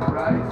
Right.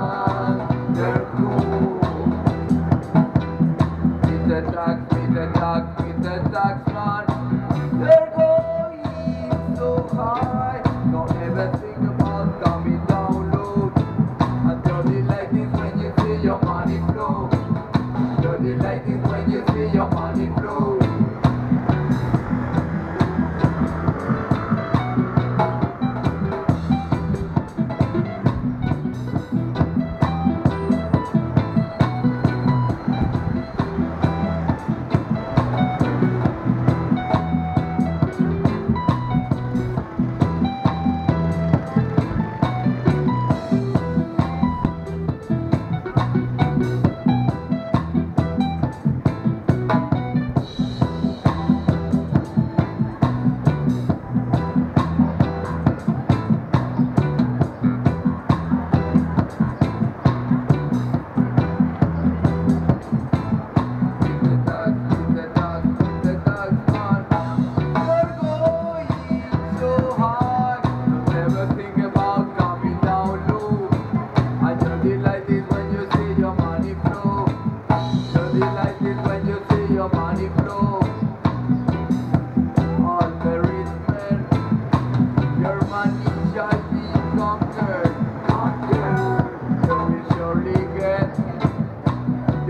money flow.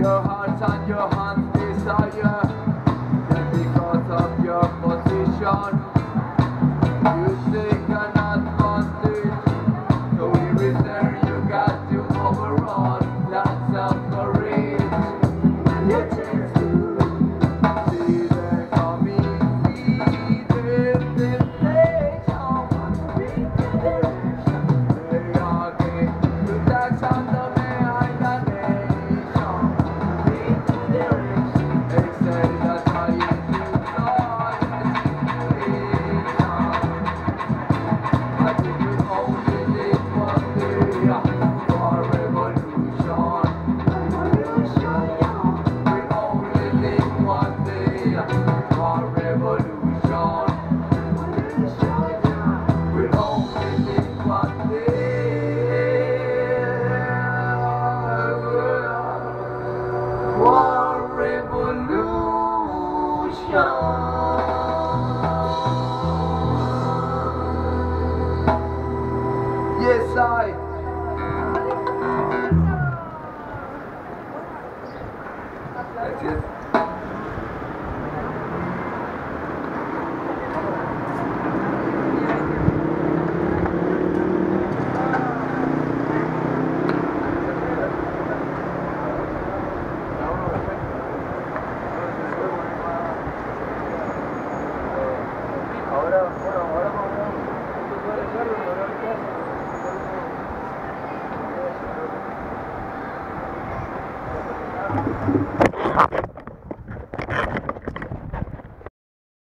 Your heart and your hands revolution.